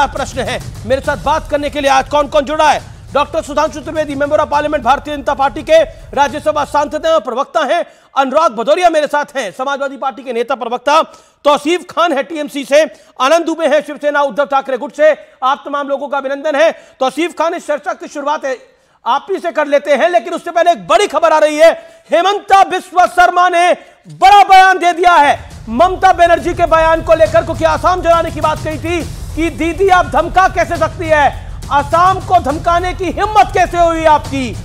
बड़ा प्रश्न है। मेरे साथ बात करने के लिए आज कौन कौन जुड़ा है? Doctor Sudhanshu Trivedi member of parliament Bharatiya Janata Party के राज्यसभा सांसद हैं और प्रवक्ता हैं। अनुराग भदौरिया मेरे साथ हैं, समाजवादी पार्टी के नेता प्रवक्ता। तौसीफ खान है टीएमसी से, आनंद दुबे हैं शिवसेना, उद्धव ठाकरे गुट से। आप तमाम लोगों का अभिनंदन है। तौसीफ खान इस चर्चा की शुरुआत है, आप ही से कर लेते हैं, लेकिन उससे पहले एक बड़ी खबर आ रही है। हेमंता बिस्वा शर्मा ने बड़ा बयान दे दिया है। ममता बनर्जी के बयान को लेकर क्योंकि आसाम जलाने की बात कही थी कि दीदी, आप धमका कैसे सकती है? आसाम को धमकाने की हिम्मत कैसे हुई आपकी?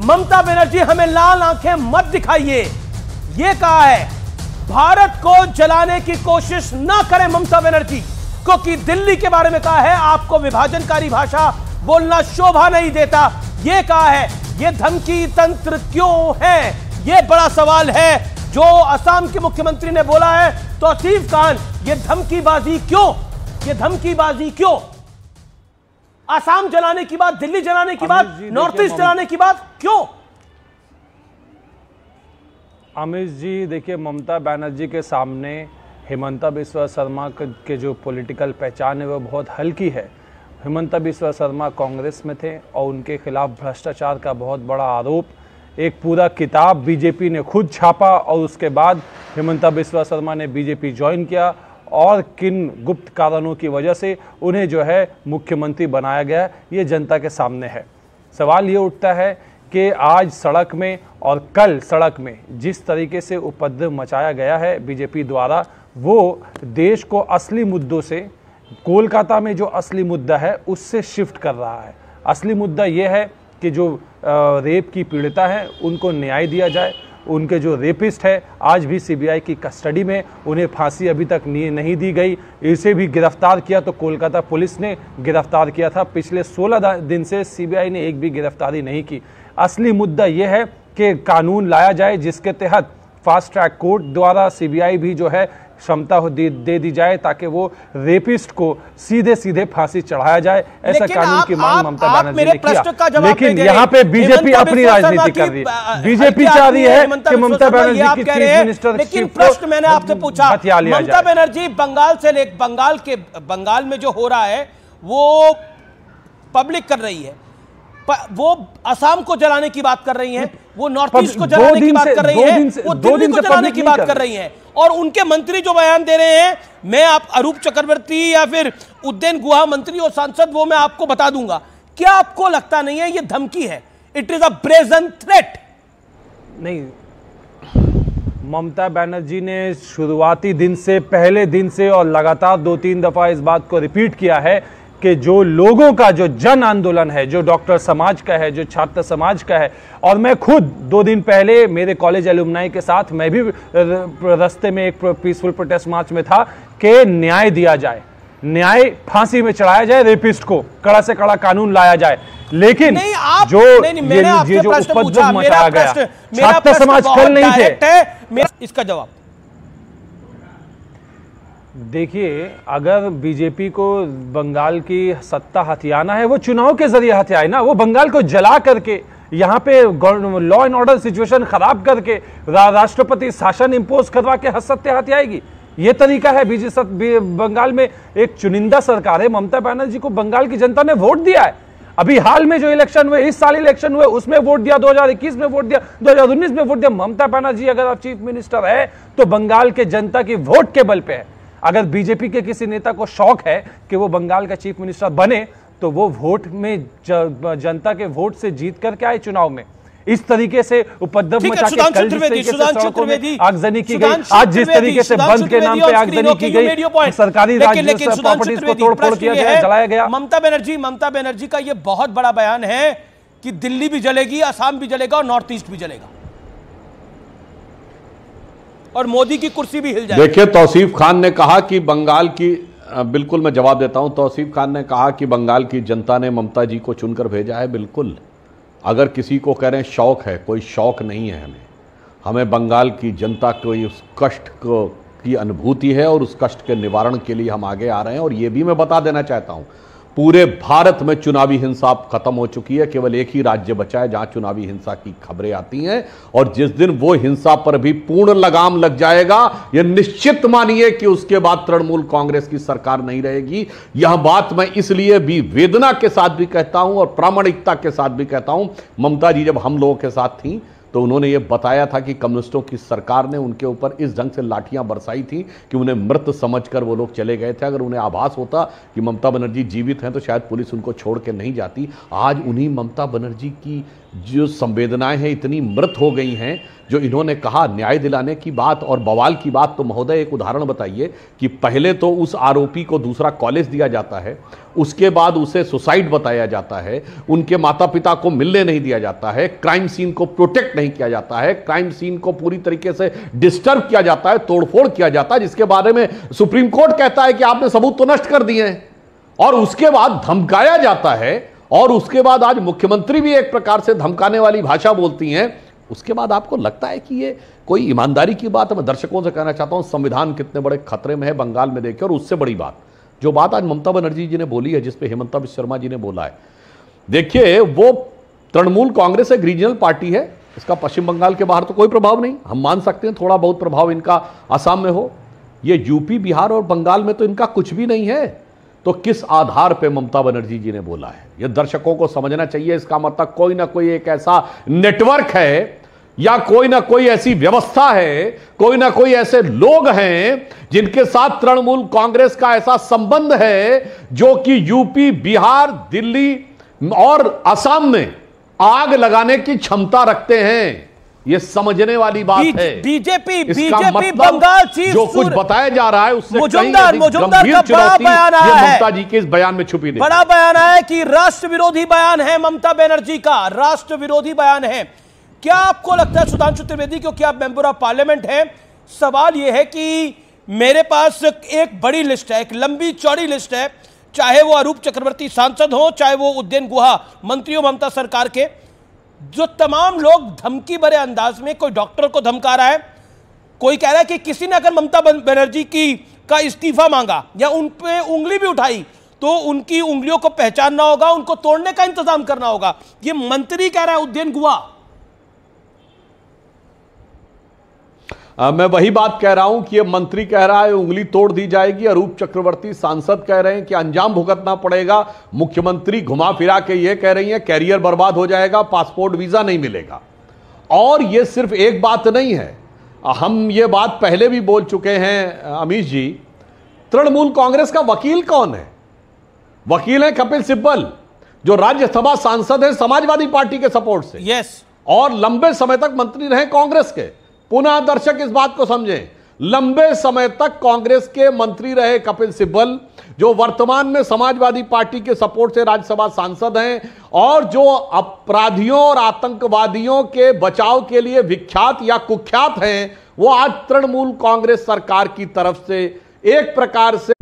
ममता बनर्जी, हमें लाल आँखें मत दिखाइए। ये कहा है, भारत को जलाने की कोशिश ना करें ममता बनर्जी, क्योंकि दिल्ली के बारे में कहा है, आपको विभाजनकारी भाषा बोलना शोभा नहीं देता। ये कहा है, ये धमकी तंत्र क्यों है? ये बड़ा सवाल है। जो असम के मुख्यमंत्री ने बोला है तो आसिफ खान, ये धमकीबाजी क्यों ये धमकीबाजी क्यों? आसाम जलाने की बात दिल्ली जलाने की बात नॉर्थ ईस्ट जलाने की बात क्यों? अमित जी देखिए ममता बनर्जी के सामने हेमंता बिस्वा शर्मा के जो पॉलिटिकल पहचान है वो बहुत हल्की है। हेमंता बिस्वा शर्मा कांग्रेस में थे और उनके खिलाफ भ्रष्टाचार का बहुत बड़ा आरोप। एक पूरा किताब बीजेपी ने खुद छापा और उसके बाद हेमंता बिस्वा शर्मा ने बीजेपी ज्वाइन किया। और किन गुप्त कारणों की वजह से उन्हें जो है मुख्यमंत्री बनाया गया, ये जनता के सामने है। सवाल ये उठता है कि आज सड़क में और कल सड़क में जिस तरीके से उपद्रव मचाया गया है बीजेपी द्वारा, वो देश को असली मुद्दों से, कोलकाता में जो असली मुद्दा है उससे शिफ्ट कर रहा है। असली मुद्दा ये है कि जो रेप की पीड़िता है, उनको न्याय दिया जाए उनके जो रेपिस्ट है, आज भी सीबीआई की कस्टडी में, उन्हें फांसी अभी तक नहीं दी गई। इसे भी गिरफ़्तार किया तो कोलकाता पुलिस ने गिरफ़्तार किया था। पिछले 16 दिन से सीबीआई ने एक भी गिरफ्तारी नहीं की। असली मुद्दा यह है कि कानून लाया जाए, जिसके तहत फास्ट ट्रैक कोर्ट द्वारा सीबीआई भी जो है क्षमता दे, दे दी जाए ताकि वो रेपिस्ट को सीधे सीधे फांसी चढ़ाया जाए। ऐसा कानून की मांग ममता बनर्जी ने किया। लेकिन यहाँ पे बीजेपी अपनी राजनीति कर रही है। बीजेपी चाह रही है कि ममता बनर्जी की चीफ मिनिस्टर लेकिन प्रश्न मैंने आपसे पूछा। ममता बनर्जी बंगाल से बंगाल के बंगाल में जो हो रहा है वो पब्लिक कर रही है। वो असम को जलाने की बात कर रही हैं वो नॉर्थ ईस्ट को जलाने की बात कर रही हैं वो दिल्ली को जलाने की बात कर रही। हैं। और उनके मंत्री जो बयान दे रहे हैं मैं आप अरूप चक्रवर्ती या फिर उद्यान गुहा मंत्री और सांसद वो मैं आपको बता दूँगा। क्या आपको लगता नहीं है ये धमकी है? It is a brazen threat नहीं ममता बनर्जी ने शुरुआती दिन से पहले दिन से और लगातार दो तीन दफ़ा इस बात को रिपीट किया है कि जो लोगों का जो जन आंदोलन है जो डॉक्टर समाज का है जो छात्र समाज का है और मैं खुद दो दिन पहले मेरे कॉलेज एलुमनाई के साथ मैं भी रस्ते में एक पीसफुल प्रोटेस्ट मार्च में था कि न्याय दिया जाए। न्याय फांसी में चढ़ाया जाए रेपिस्ट को कड़ा से कड़ा कानून लाया जाए। लेकिन नहीं, आप, जो नहीं, नहीं, ये, ये जो उपद्रव मचाया गया छात्र समाज कल नहीं थे। इसका जवाब। देखिए अगर बीजेपी को बंगाल की सत्ता हथियाना है वो चुनाव के ज़रिए हथियाए ना वो बंगाल को जला करके यहाँ पे लॉ एंड ऑर्डर सिचुएशन खराब करके रा, राष्ट्रपति शासन इंपोज करवा के सत्य हथियाएगी। ये तरीका है बीजेपी बंगाल में एक चुनिंदा सरकार है ममता बनर्जी को बंगाल की जनता ने वोट दिया है। अभी हाल में जो इलेक्शन हुए इस साल इलेक्शन हुए उसमें वोट दिया 2021 में वोट दिया 2019 में वोट दिया ममता बनर्जी अगर आप चीफ मिनिस्टर है तो बंगाल के जनता की वोट के बल पे है। अगर बीजेपी के किसी नेता को शौक है कि वो बंगाल का चीफ मिनिस्टर बने तो वो वोट में जनता के वोट से जीत करके आए चुनाव में। इस तरीके से उपद्रव मचा के कल जिस तरीके से सड़कों में आगजनी की गई आज जिस तरीके से बंद के नाम पे आगजनी की गई सरकारी प्रॉपर्टीज़ को तोड़फोड़ किया गया जलाया गया। ममता बनर्जी ममता बनर्जी का ये बहुत बड़ा बयान है कि दिल्ली भी जलेगी आसाम भी जलेगा और नॉर्थ ईस्ट भी जलेगा। और मोदी की कुर्सी भी हिल जाएगी। देखिए, तौसीफ खान ने कहा कि बंगाल की बिल्कुल मैं जवाब देता हूँ, तौसीफ खान ने कहा कि बंगाल की जनता ने ममता जी को चुनकर भेजा है, बिल्कुल। अगर किसी को कह रहे हैं शौक है, कोई शौक नहीं है हमें। हमें बंगाल की जनता को उस कष्ट को, की अनुभूति है और उस कष्ट के निवारण के लिए हम आगे आ रहे हैं, और ये भी मैं बता देना चाहता हूँ। पूरे भारत में चुनावी हिंसा खत्म हो चुकी है। केवल एक ही राज्य बचा है जहाँ चुनावी हिंसा की खबरें आती हैं और जिस दिन वो हिंसा पर भी पूर्ण लगाम लग जाएगा यह निश्चित मानिए कि उसके बाद तृणमूल कांग्रेस की सरकार नहीं रहेगी। यह बात मैं इसलिए भी वेदना के साथ भी कहता हूँ और प्रामाणिकता के साथ भी कहता हूँ। ममता जी जब हम लोगों के साथ थी तो उन्होंने ये बताया था कि कम्युनिस्टों की सरकार ने उनके ऊपर इस ढंग से लाठियाँ बरसाई थी कि उन्हें मृत समझकर वो लोग चले गए थे। अगर उन्हें आभास होता कि ममता बनर्जी जीवित हैं तो शायद पुलिस उनको छोड़ के नहीं जाती। आज उन्हीं ममता बनर्जी की जो संवेदनाएँ हैं इतनी मृत हो गई हैं, जो इन्होंने कहा न्याय दिलाने की बात और बवाल की बात तो महोदय एक उदाहरण बताइए कि पहले तो उस आरोपी को दूसरा कॉलेज दिया जाता है, उसके बाद उसे सुसाइड बताया जाता है, उनके माता पिता को मिलने नहीं दिया जाता है, क्राइम सीन को प्रोटेक्ट नहीं किया जाता है, क्राइम सीन को पूरी तरीके से डिस्टर्ब किया जाता है, तोड़फोड़ किया जाता है, जिसके बारे में सुप्रीम कोर्ट कहता है कि आपने सबूत तो नष्ट कर दिए हैं, और उसके बाद धमकाया जाता है और उसके बाद आज मुख्यमंत्री भी एक प्रकार से धमकाने वाली भाषा बोलती हैं। उसके बाद आपको लगता है कि ये कोई ईमानदारी की बात है? मैं दर्शकों से कहना चाहता हूँ, संविधान कितने बड़े खतरे में है बंगाल में देखिए, और उससे बड़ी बात, जो बात आज ममता बनर्जी जी ने बोली है, जिसपे हेमंता विश्व शर्मा जी ने बोला है। देखिए, वो तृणमूल कांग्रेस एक रीजनल पार्टी है, इसका पश्चिम बंगाल के बाहर तो कोई प्रभाव नहीं। हम मान सकते हैं थोड़ा बहुत प्रभाव इनका आसाम में हो। ये यूपी, बिहार और बंगाल में तो इनका कुछ भी नहीं है। तो किस आधार पे ममता बनर्जी जी ने बोला है? यह दर्शकों को समझना चाहिए, इसका मतलब कोई ना कोई एक ऐसा नेटवर्क है, या कोई ना कोई ऐसी व्यवस्था है, कोई ना कोई ऐसे लोग हैं जिनके साथ तृणमूल कांग्रेस का ऐसा संबंध है जो कि यूपी, बिहार, दिल्ली और असम में आग लगाने की क्षमता रखते हैं। ये समझने वाली बात बी- है। बीजेपी बीजेपी मतलब बंगाल चीफ जो कुछ बताया जा रहा है उससे मुजुमदार- मुजुमदार का बड़ा बयान आया है। ममता जी के इस बयान में छुपी दिखती बड़ा बयान है कि राष्ट्र विरोधी बयान है ममता बनर्जी का। राष्ट्र विरोधी बयान है। क्या आपको लगता है सुधांशु त्रिवेदी क्योंकि आप मेंबर ऑफ़ पार्लियामेंट हैं सवाल यह है कि मेरे पास एक बड़ी लिस्ट है एक लंबी चौड़ी लिस्ट है चाहे वो अरूप चक्रवर्ती सांसद हो चाहे वो उद्यन गुहा मंत्री हो ममता सरकार के। जो तमाम लोग धमकी भरे अंदाज में, कोई डॉक्टर को धमका रहा है, कोई कह रहा है कि किसी ने अगर ममता बनर्जी की, का इस्तीफा मांगा या उन पर उंगली भी उठाई तो उनकी उंगलियों को पहचानना होगा, उनको तोड़ने का इंतज़ाम करना होगा। ये मंत्री कह रहा है उद्यन गुहा। आ, मैं वही बात कह रहा हूँ कि ये मंत्री कह रहा है उंगली तोड़ दी जाएगी अरूप चक्रवर्ती सांसद कह रहे हैं कि अंजाम भुगतना पड़ेगा। मुख्यमंत्री घुमा फिरा के ये कह रही है कैरियर बर्बाद हो जाएगा पासपोर्ट वीज़ा नहीं मिलेगा। और ये सिर्फ़ एक बात नहीं है। हम ये बात पहले भी बोल चुके हैं अमीश जी। तृणमूल कांग्रेस का वकील कौन है? वकील है कपिल सिब्बल जो राज्यसभा सांसद है समाजवादी पार्टी के सपोर्ट से। यस और लंबे समय तक मंत्री रहे कांग्रेस के। पुनः दर्शक इस बात को समझें। लंबे समय तक कांग्रेस के मंत्री रहे कपिल सिब्बल, जो वर्तमान में समाजवादी पार्टी के सपोर्ट से राज्यसभा सांसद हैं और जो अपराधियों और आतंकवादियों के बचाव के लिए विख्यात या कुख्यात हैं, वो आज तृणमूल कांग्रेस सरकार की तरफ़ से एक प्रकार से